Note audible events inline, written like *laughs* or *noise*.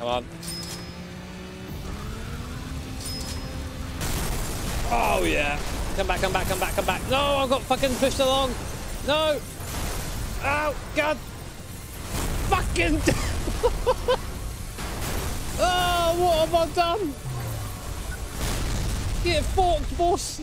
Come on. Oh, yeah. Come back, come back, come back, come back. No, I got fucking pushed along. No. Oh, God. Fucking. *laughs* oh, what have I done? Get forked, boss.